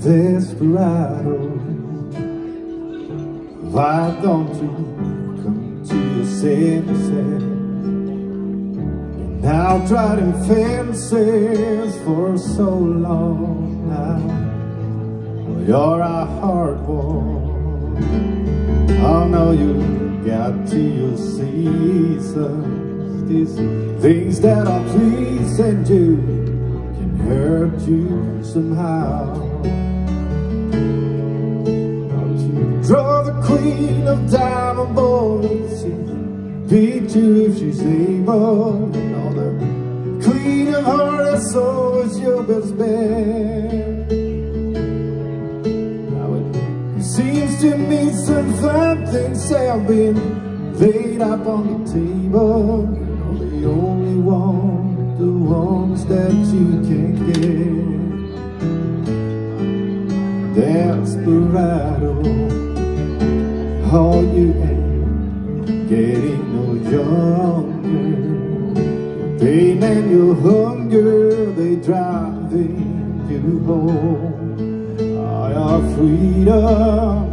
Desperado, why don't you come to your senses? Tried in fences for so long now. You're a hard one. Oh, I know you got to your seasons. These things that are pleasing you can hurt you somehow. Draw the queen of diamond boys You if she's able. And the queen of hearts always your best bet. Now it seems to me some fine things have been laid up on the table. And the only one, the ones that you can get. Desperado all you ain't getting no younger Your pain and your hunger, they driving you home Oh, your freedom,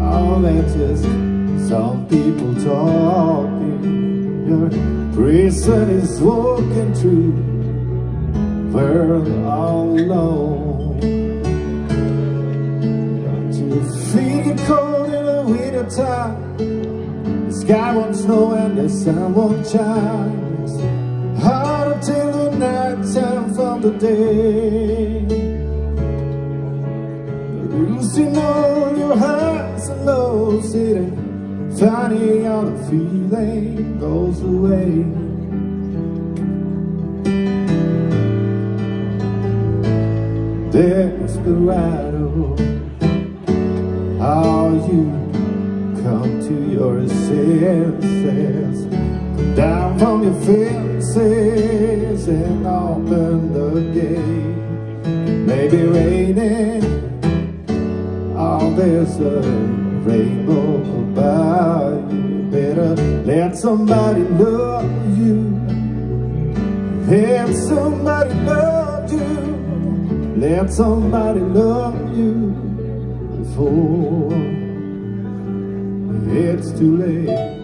oh, that's just some people talking Your prison is walking through world all alone Don't you feel it cold winter time The sky won't snow and the sun won't shine hard tell the night time from the day. Losing all your highs and lows Sitting, finding out the feeling goes away. Desperado senses Come down from your fences and open the gate. Maybe raining Oh, there's a rainbow above you. Better let somebody love you. Let somebody love you. Let somebody love you before it's too late